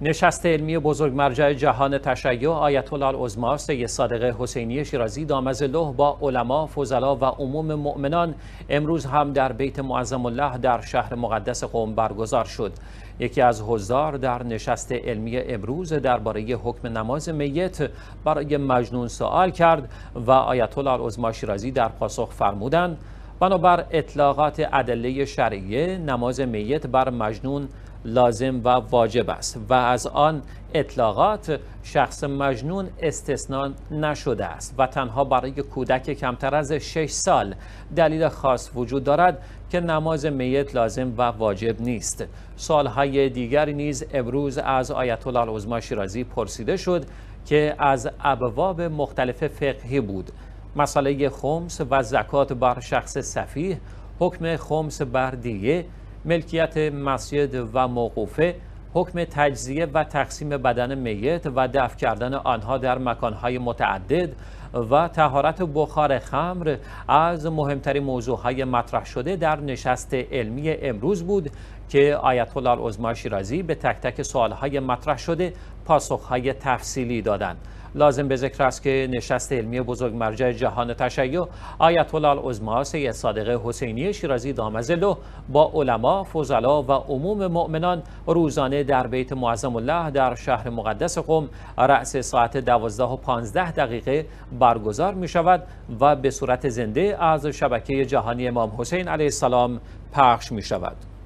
نشست علمی بزرگ مرجع جهان تشیع آیت الله العظما سید صادق حسینی شیرازی دامزله با علما، فضلا و عموم مؤمنان امروز هم در بیت معظم الله در شهر مقدس قم برگزار شد. یکی از حضار در نشست علمی امروز درباره حکم نماز میت برای مجنون سوال کرد و آیت الله العظما شیرازی در پاسخ فرمودند بنابر اطلاقات ادله شرعیه نماز میت بر مجنون لازم و واجب است و از آن اطلاقات شخص مجنون استثنا نشده است و تنها برای کودک کمتر از 6 سال دلیل خاص وجود دارد که نماز میت لازم و واجب نیست. سالهای دیگری نیز امروز از آیت الله العظما شیرازی پرسیده شد که از ابواب مختلف فقهی بود. مسئله خمس و زکات بر شخص صفیح حکم خمس بر دیگه ملکیت مسجد و موقوفه حکم تجزیه و تقسیم بدن میت و دفع کردن آنها در مکانهای متعدد و تهارت بخار خمر از مهمترین موضوعهای مطرح شده در نشست علمی امروز بود که آیت الله العظما شیرازی به تک تک سوالهای مطرح شده پاسخهای تفصیلی دادند. لازم به ذکر است که نشست علمی بزرگ مرجع جهان تشیع آیت الله العظما سید صادق حسینی شیرازی دامزلو با علما، فضلا و عموم مؤمنان روزانه در بیت معظم الله در شهر مقدس قم رأس ساعت 12 و 15 دقیقه برگزار می شود و به صورت زنده از شبکه جهانی امام حسین علیه السلام پخش می شود.